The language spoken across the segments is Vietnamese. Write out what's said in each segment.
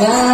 Yeah.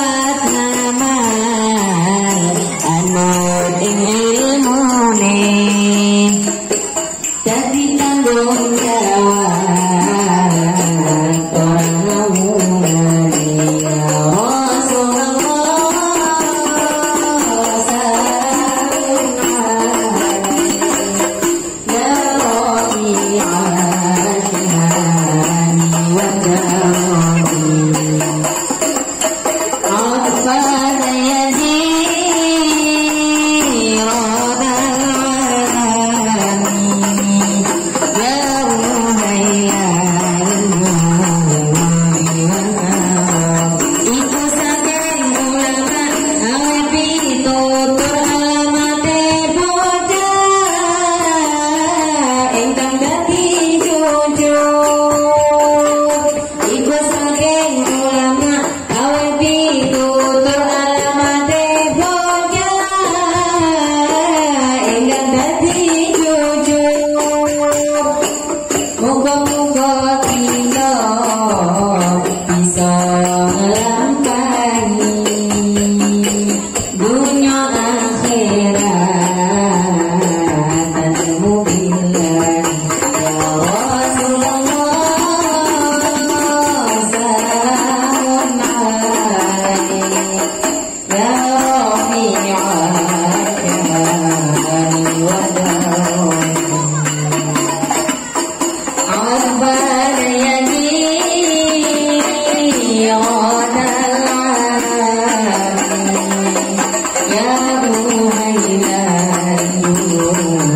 I am yeah, yeah, yeah.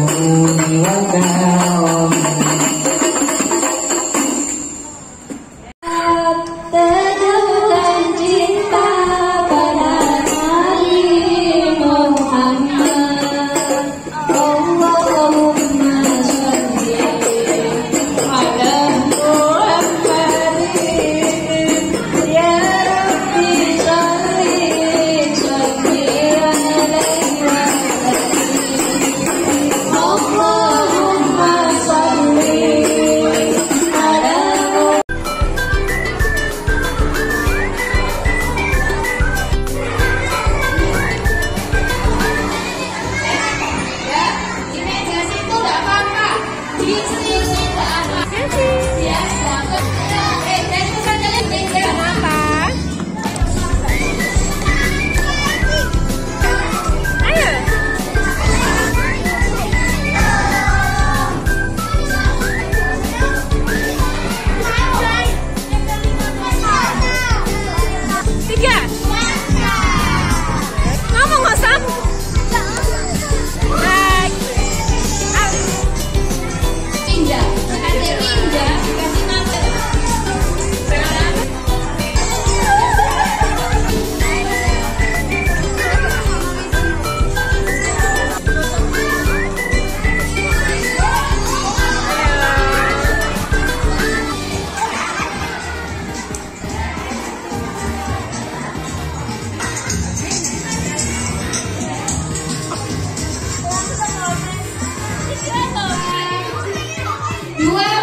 You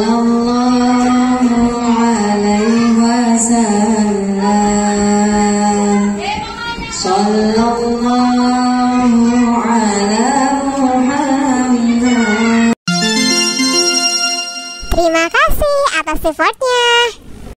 Allah